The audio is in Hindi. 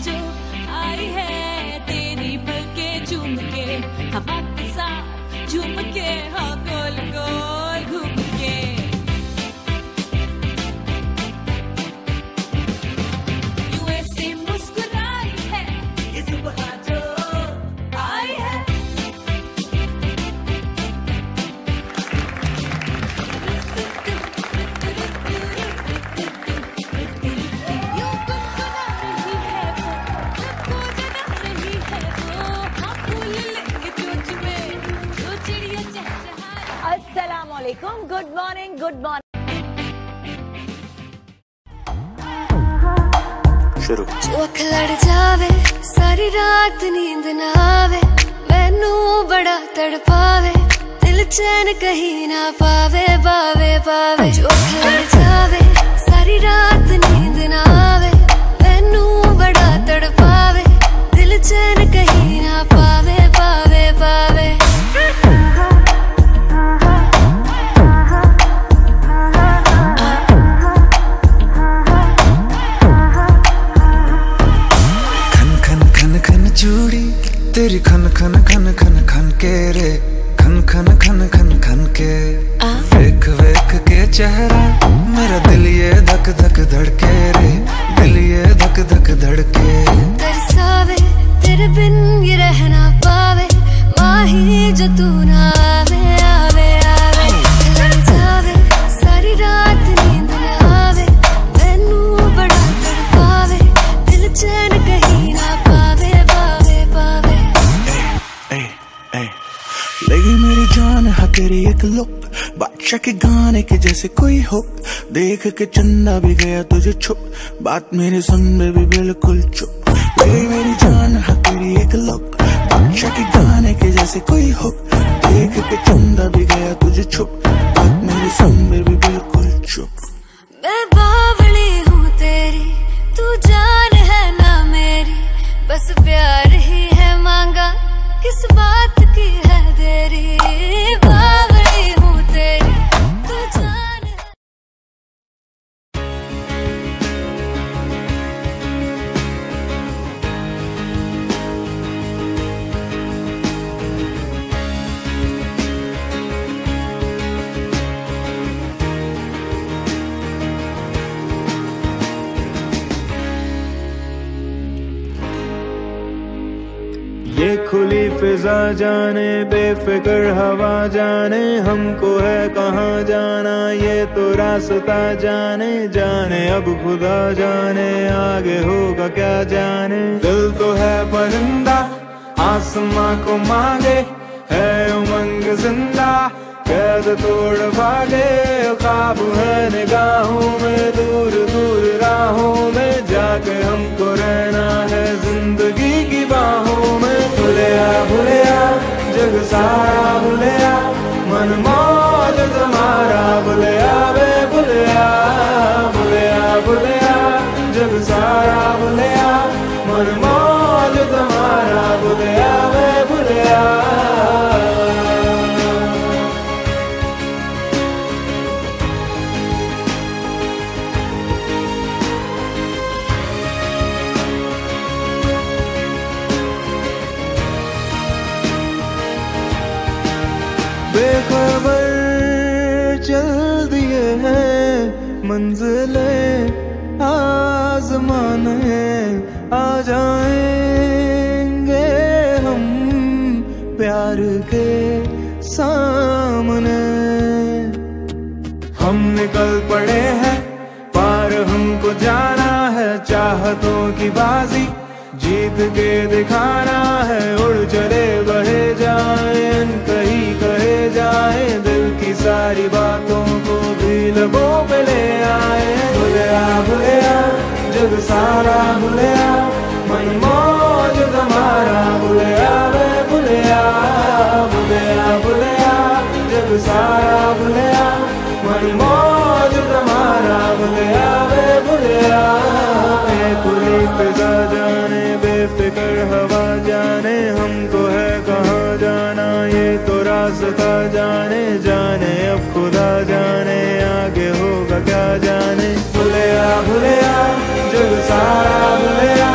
就 Good morning, good morning. ਸ਼ੁਰੂ ਜੋ ਅੱਖ ਲੜ ਜਾਵੇ ਸਾਰੀ ਰਾਤ ਨੀਂਦ ਨਾ ਆਵੇ ਮੈਨੂੰ ਬੜਾ ਤੜਪਾਵੇ ਦਿਲ ਚੈਨ ਕਹੀਂ ਨਾ ਪਾਵੇ ਬਾਵੇ ਬਾਵੇ ਜੋ ਅੱਖ ਲੜ ਜਾਵੇ ਸਾਰੀ ਰਾਤ ਨੀਂਦ ਨਾ ਆਵੇ चूड़ी तेरी खन खन खन खन खन के रे खन खन खन खन खन के। वेख वेख के चेहरा मेरा दिल ये धक धक धड़के लगी मेरी जान है, तेरी एक लुक बादशाह के गाने के जैसे कोई हो देख के चंदा भी गया तुझे छुप। बात मेरी सुन में भी बिल्कुल चुप। लगी मेरी जान है, तेरी एक लुक बादशाह के गाने के जैसे कोई हो देख के चंदा भी गया तुझे छुप। बात मेरी सुन में भी बिल्कुल चुप। मैं बावली हूँ तेरी, तू जान है ना मेरी। बस प्यार ही है मांगा, किस बात की खुली फिजा जाने, बेफिक्र हवा जाने, हमको है कहाँ जाना, ये तो रास्ता जाने जाने, अब खुदा जाने, आगे होगा क्या जाने? दिल तो है परिंदा आसमां को मांगे, है उमंग ज़िंदा, कैद तोड़ भागे, ख्वाब है निगाहों में दूर दूर राहों में, जाके हमको मंजिलें आजमाने आ जाएँगे हम प्यार के सामने। हम निकल पड़े हैं, पार हमको जाना है, चाहतों की बाजी जीत के दिखाना है, उड़ चले बहे जाए, कहीं कहे जाए, दिल की सारी बातों सारा भुलिया मन मौज वे जाने बेफिक्र हवा जाने, हमको है कहाँ जाना, ये तो रास्ता जाने जाने, अब खुदा जाने, आगे होगा क्या जाने। भुलिया भुलिया जग सारा भुलिया